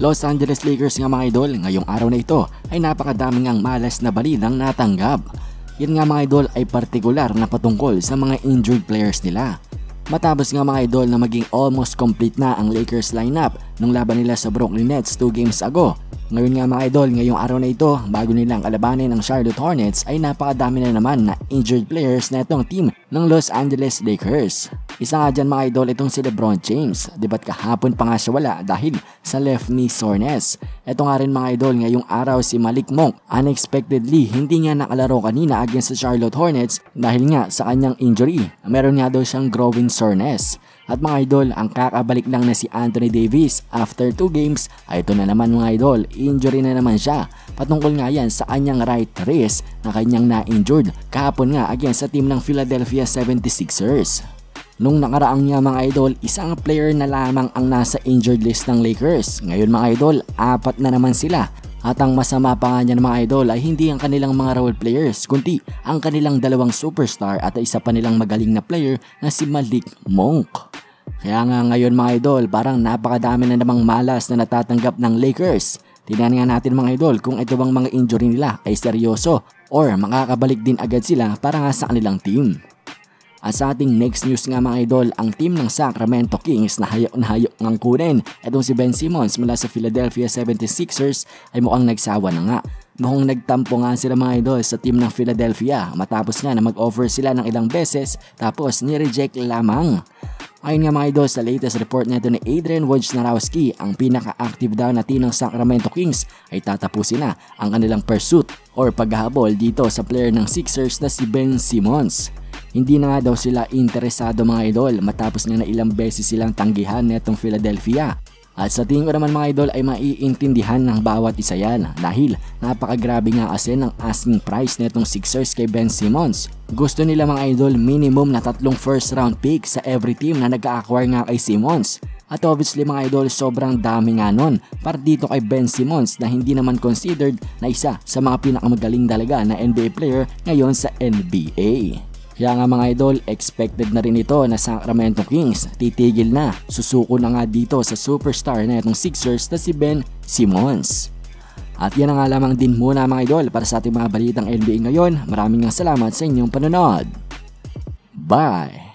Los Angeles Lakers nga mga idol, ngayong araw na ito ay napakadami ngang malas na balitang natanggap. Yan nga mga idol ay partikular na patungkol sa mga injured players nila. Matapos nga mga idol na maging almost complete na ang Lakers lineup nung laban nila sa Brooklyn Nets 2 games ago ngayon nga mga idol, ngayong araw na ito, bago nilang kalabanin ng Charlotte Hornets ay napakadami na naman na injured players na itong team ng Los Angeles Lakers. Isa nga dyan mga idol itong si Lebron James. Di ba't kahapon pa nga siya wala dahil sa left knee soreness. Ito nga rin mga idol ngayong araw si Malik Monk unexpectedly hindi nga nakalaro kanina against sa Charlotte Hornets dahil nga sa kanyang injury. Meron nga daw siyang growing soreness. At mga idol, ang kakabalik lang na si Anthony Davis after 2 games ay ito na naman mga idol, injury na naman siya. Patungkol nga yan sa kanyang right wrist na kanyang na-injured kahapon nga against sa team ng Philadelphia 76ers. Nung nakaraang niya mga idol, isang player na lamang ang nasa injured list ng Lakers. Ngayon mga idol, apat na naman sila. At ang masama pa nga niyan mga idol ay hindi ang kanilang mga role players, kundi ang kanilang dalawang superstar at isa pa nilang magaling na player na si Malik Monk. Kaya nga ngayon mga idol, parang napakadami na namang malas na natatanggap ng Lakers. Tingnan nga natin mga idol kung ito bang mga injury nila ay seryoso or makakabalik din agad sila para nga sa kanilang team. At sa ating next news nga mga idol, ang team ng Sacramento Kings na hayok na hayok ngang kunin. Itong si Ben Simmons mula sa Philadelphia 76ers ay mukhang nagsawa na nga. Mukhang nagtampo nga sila mga idol sa team ng Philadelphia matapos nga na mag-offer sila ng ilang beses tapos ni-reject lamang. Ayon nga mga idol sa latest report nito ni Adrian Wojnarowski, ang pinaka-active daw na team ng Sacramento Kings ay tatapusin na ang kanilang pursuit or paghahabol dito sa player ng Sixers na si Ben Simmons. Hindi na nga daw sila interesado mga idol matapos nga na ilang beses silang tanggihan netong Philadelphia at sa tingin ko naman mga idol ay maiintindihan ng bawat isa yan dahil napakagrabe nga kasi ng asking price netong Sixers kay Ben Simmons. Gusto nila mga idol minimum na tatlong first round pick sa every team na nag-acquire nga kay Simmons. At obviously mga idol sobrang dami nga nun para dito kay Ben Simmons na hindi naman considered na isa sa mga pinakamagaling talaga na NBA player ngayon sa NBA. Kaya nga mga idol, expected na rin ito na Sacramento Kings titigil na. Susuko na nga dito sa superstar na itong Sixers na si Ben Simmons. At yan nga lamang din muna mga idol para sa ating mga balitang NBA ngayon. Maraming nga salamat sa inyong panonood. Bye!